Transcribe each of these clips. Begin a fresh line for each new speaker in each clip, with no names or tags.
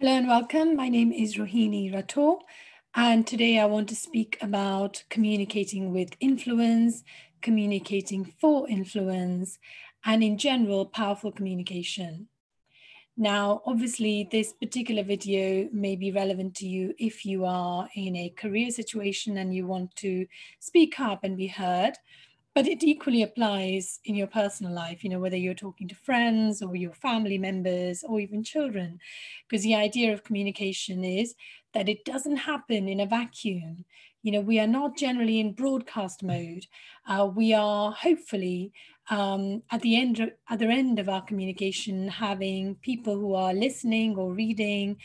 Hello and welcome. My name is Rohini Rathour, and today I want to speak about communicating with influence, communicating for influence, and in general, powerful communication. Now, obviously, this particular video may be relevant to you if you are in a career situation and you want to speak up and be heard but it equally applies in your personal life you know whether you're talking to friends or your family members or even children. Because the idea of communication is that it doesn't happen in a vacuum. You know we are not generally in broadcast mode. Uh, we are hopefully um, at the end the end of our communication having people who are listening or reading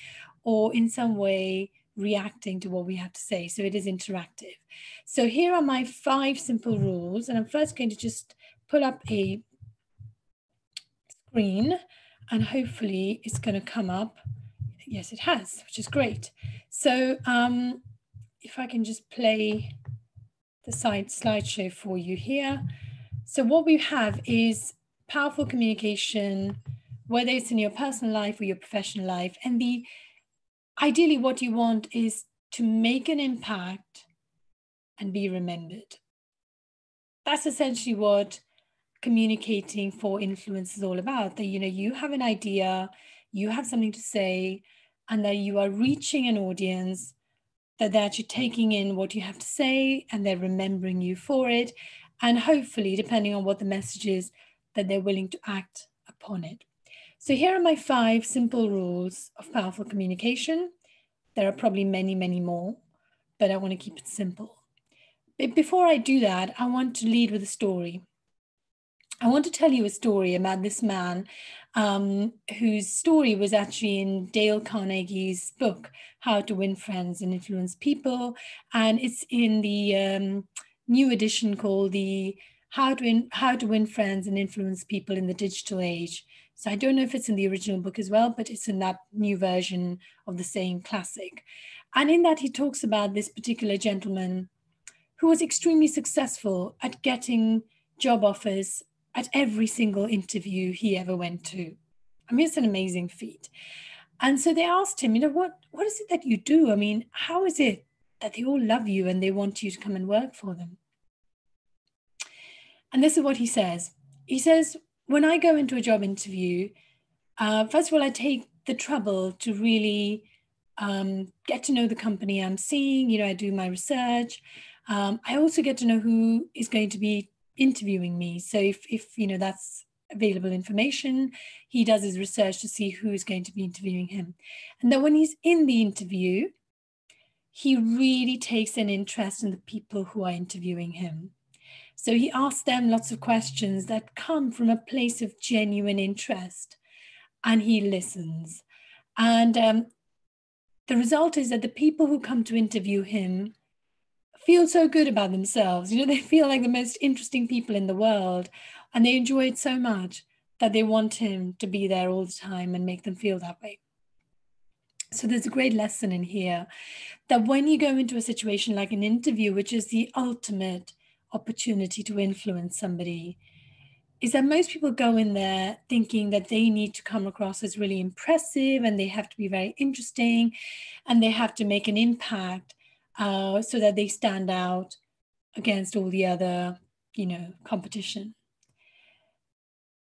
or in some way reacting to what we have to say. So it is interactive. So here are my five simple rules. And I'm first going to just pull up a screen and hopefully it's going to come up. Yes, it has, which is great. So um, if I can just play the side slideshow for you here. So what we have is powerful communication, whether it's in your personal life or your professional life. And the ideally what you want is to make an impact and be remembered. That's essentially what communicating for influence is all about. That you know you have an idea, you have something to say, and that you are reaching an audience that they're actually taking in what you have to say and they're remembering you for it. And hopefully, depending on what the message is, that they're willing to act upon it. So here are my five simple rules of powerful communication. There are probably many, many more, but I want to keep it simple. But before I do that, I want to lead with a story. I want to tell you a story about this man um, whose story was actually in Dale Carnegie's book, How to Win Friends and Influence People. And it's in the um, new edition called the How to, Win, How to Win Friends and Influence People in the Digital Age. So I don't know if it's in the original book as well, but it's in that new version of the same classic. And in that, he talks about this particular gentleman who was extremely successful at getting job offers at every single interview he ever went to. I mean, it's an amazing feat. And so they asked him, you know, what, what is it that you do? I mean, how is it that they all love you and they want you to come and work for them? And this is what he says. He says, when I go into a job interview, uh, first of all, I take the trouble to really um, get to know the company I'm seeing. You know, I do my research. Um, I also get to know who is going to be interviewing me. So if, if you know that's available information, he does his research to see who is going to be interviewing him. And then when he's in the interview, he really takes an interest in the people who are interviewing him. So he asks them lots of questions that come from a place of genuine interest and he listens. And um, the result is that the people who come to interview him feel so good about themselves. You know, they feel like the most interesting people in the world and they enjoy it so much that they want him to be there all the time and make them feel that way. So there's a great lesson in here that when you go into a situation like an interview, which is the ultimate opportunity to influence somebody is that most people go in there thinking that they need to come across as really impressive and they have to be very interesting and they have to make an impact uh, so that they stand out against all the other you know competition.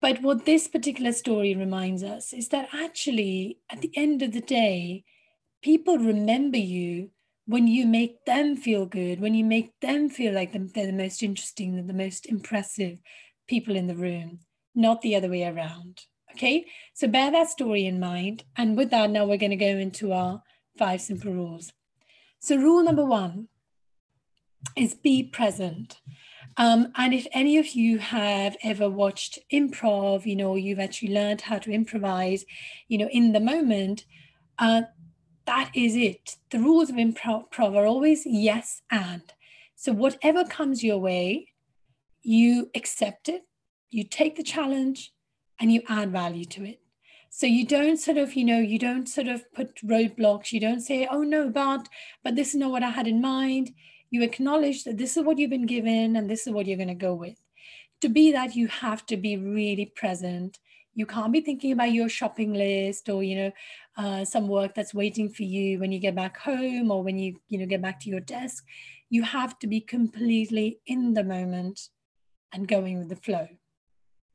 But what this particular story reminds us is that actually at the end of the day people remember you when you make them feel good, when you make them feel like they're the most interesting, the most impressive people in the room, not the other way around. Okay, so bear that story in mind. And with that, now we're going to go into our five simple rules. So, rule number one is be present. Um, and if any of you have ever watched improv, you know, you've actually learned how to improvise, you know, in the moment, uh, that is it. The rules of improv are always yes and. So whatever comes your way, you accept it, you take the challenge, and you add value to it. So you don't sort of, you know, you don't sort of put roadblocks. You don't say, oh no, but, but this is not what I had in mind. You acknowledge that this is what you've been given and this is what you're going to go with. To be that, you have to be really present You can't be thinking about your shopping list or, you know, uh, some work that's waiting for you when you get back home or when you, you know, get back to your desk. You have to be completely in the moment and going with the flow.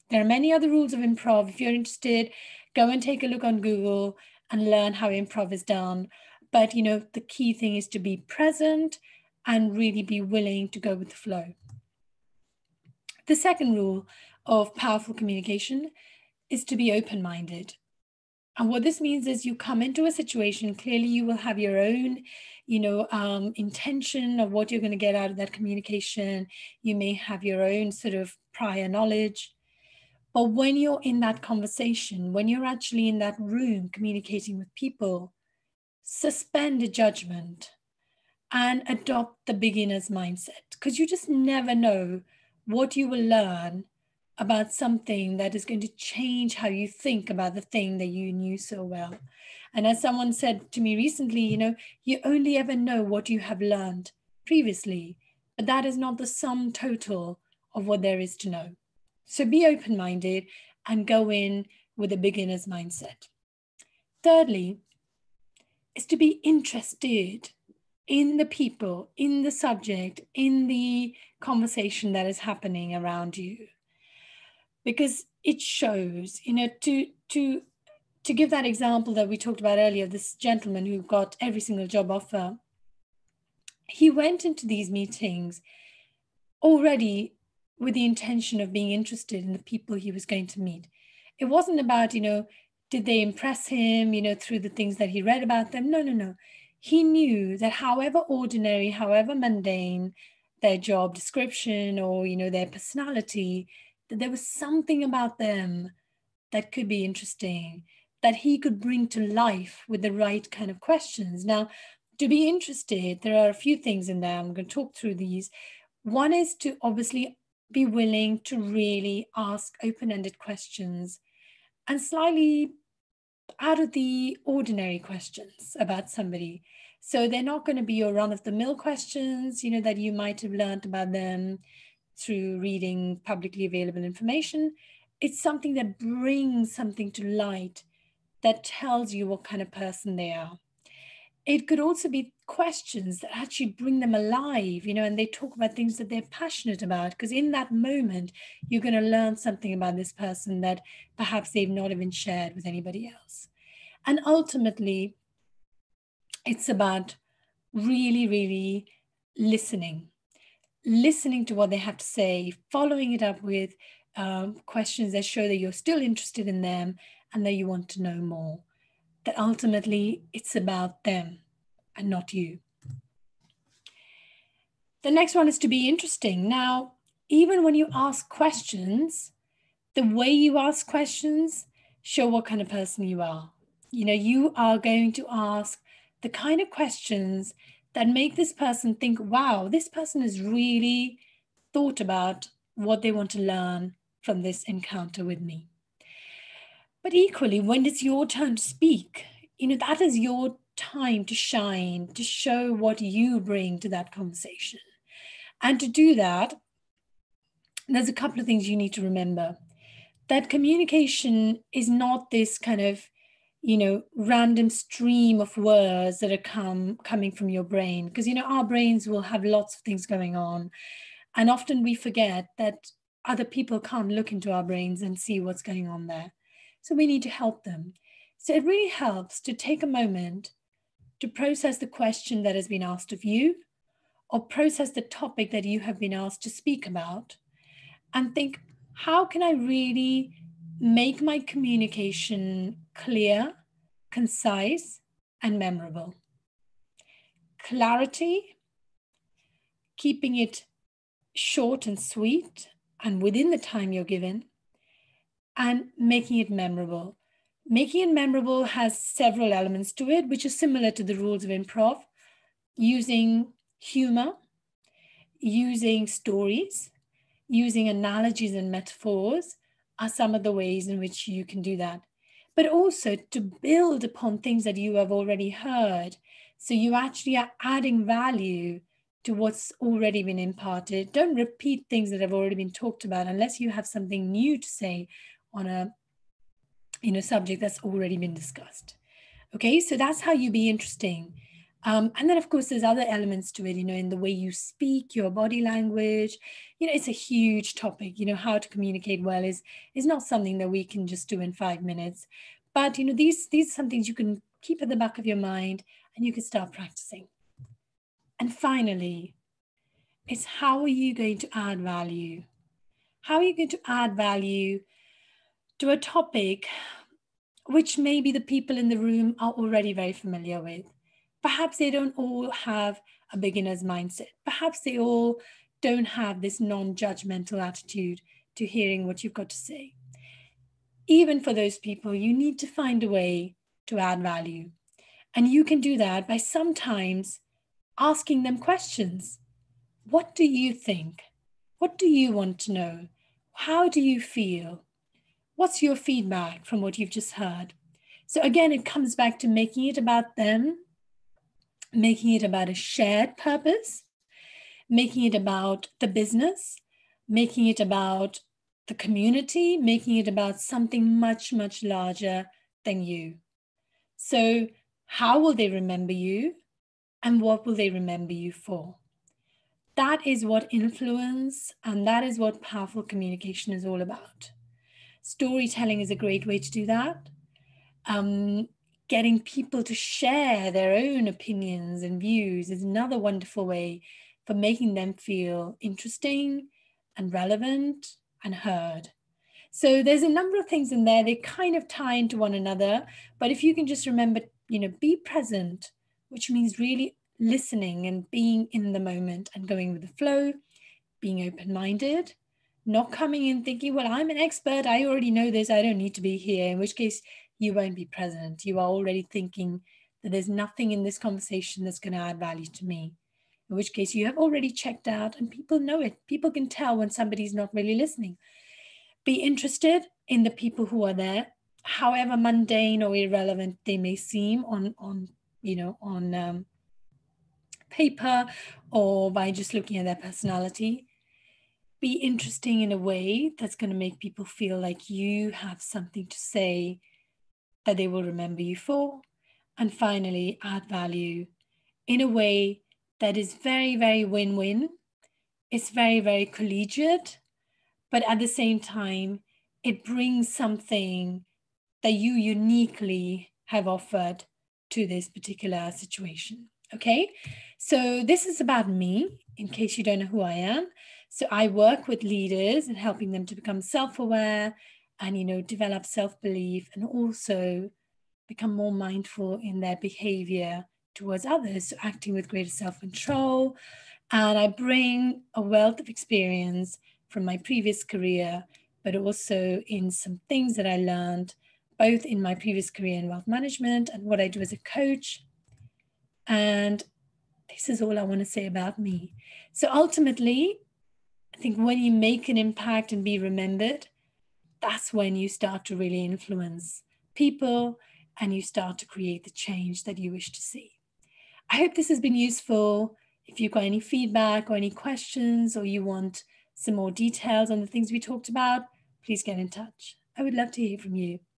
There are many other rules of improv. If you're interested, go and take a look on Google and learn how improv is done. But you know, the key thing is to be present and really be willing to go with the flow. The second rule of powerful communication is to be open minded. And what this means is you come into a situation, clearly you will have your own, you know, um, intention of what you're going to get out of that communication. You may have your own sort of prior knowledge. But when you're in that conversation, when you're actually in that room communicating with people, suspend a judgment and adopt the beginner's mindset because you just never know what you will learn about something that is going to change how you think about the thing that you knew so well. And as someone said to me recently, you know, you only ever know what you have learned previously, but that is not the sum total of what there is to know. So be open minded and go in with a beginner's mindset. Thirdly, is to be interested in the people, in the subject, in the conversation that is happening around you. Because it shows, you know, to to to give that example that we talked about earlier, this gentleman who got every single job offer, he went into these meetings already with the intention of being interested in the people he was going to meet. It wasn't about, you know, did they impress him, you know, through the things that he read about them? No, no, no. He knew that however ordinary, however mundane their job description or, you know, their personality, that there was something about them that could be interesting, that he could bring to life with the right kind of questions. Now, to be interested, there are a few things in there. I'm going to talk through these. One is to obviously be willing to really ask open ended questions and slightly out of the ordinary questions about somebody. So they're not going to be your run of the mill questions, you know, that you might have learned about them through reading publicly available information. It's something that brings something to light that tells you what kind of person they are. It could also be questions that actually bring them alive, you know, and they talk about things that they're passionate about. Because in that moment, you're going to learn something about this person that perhaps they've not even shared with anybody else. And ultimately, it's about really, really listening, listening to what they have to say, following it up with um, questions that show that you're still interested in them and that you want to know more. That ultimately it's about them and not you. The next one is to be interesting. Now, even when you ask questions, the way you ask questions show what kind of person you are. You know, you are going to ask the kind of questions that make this person think, wow, this person has really thought about what they want to learn from this encounter with me. But equally, when it's your turn to speak, you know, that is your time to shine, to show what you bring to that conversation. And to do that, there's a couple of things you need to remember. That communication is not this kind of, you know, random stream of words that are come coming from your brain. Because you know, our brains will have lots of things going on. And often we forget that other people can't look into our brains and see what's going on there. So we need to help them. So it really helps to take a moment to process the question that has been asked of you or process the topic that you have been asked to speak about and think, how can I really make my communication clear, concise, and memorable? Clarity, keeping it short and sweet and within the time you're given, and making it memorable. Making it memorable has several elements to it, which is similar to the rules of improv, using humor, using stories, using analogies and metaphors are some of the ways in which you can do that. But also to build upon things that you have already heard. So you actually are adding value to what's already been imparted. Don't repeat things that have already been talked about unless you have something new to say on a you know, subject that's already been discussed. Okay, so that's how you be interesting. Um, and then, of course, there's other elements to it, you know, in the way you speak, your body language. You know, it's a huge topic. You know, how to communicate well is is not something that we can just do in five minutes. But you know, these these are some things you can keep at the back of your mind, and you can start practicing. And finally, it's how are you going to add value? How are you going to add value to a topic which maybe the people in the room are already very familiar with? Perhaps they don't all have a beginner's mindset. Perhaps they all don't have this non judgmental attitude to hearing what you've got to say. Even for those people, you need to find a way to add value. And you can do that by sometimes asking them questions. What do you think? What do you want to know? How do you feel? What's your feedback from what you've just heard? So, again, it comes back to making it about them, making it about a shared purpose, making it about the business, making it about the community, making it about something much, much larger than you. So, how will they remember you? And what will they remember you for? That is what influence and that is what powerful communication is all about. Storytelling is a great way to do that. Um, getting people to share their own opinions and views is another wonderful way for making them feel interesting and relevant and heard. So there's a number of things in there. They kind of tie into one another. But if you can just remember, you know, be present, which means really listening and being in the moment and going with the flow, being open minded, not coming in thinking, well, I'm an expert. I already know this. I don't need to be here. In which case, you won't be present. You are already thinking that there's nothing in this conversation that's going to add value to me. In which case, you have already checked out, and people know it. People can tell when somebody's not really listening. Be interested in the people who are there, however mundane or irrelevant they may seem on on you know on um, paper or by just looking at their personality be interesting in a way that's going to make people feel like you have something to say that they will remember you for. And finally, add value in a way that is very, very win win. It's very, very collegiate, but at the same time, it brings something that you uniquely have offered to this particular situation. Okay, so this is about me, in case you don't know who I am. So I work with leaders and helping them to become self aware and, you know, develop self belief and also become more mindful in their behavior towards others, so acting with greater self control. And I bring a wealth of experience from my previous career, but also in some things that I learned both in my previous career in wealth management and what I do as a coach. And this is all I want to say about me. So ultimately, I think when you make an impact and be remembered, that's when you start to really influence people and you start to create the change that you wish to see. I hope this has been useful. If you've got any feedback or any questions, or you want some more details on the things we talked about, please get in touch. I would love to hear from you.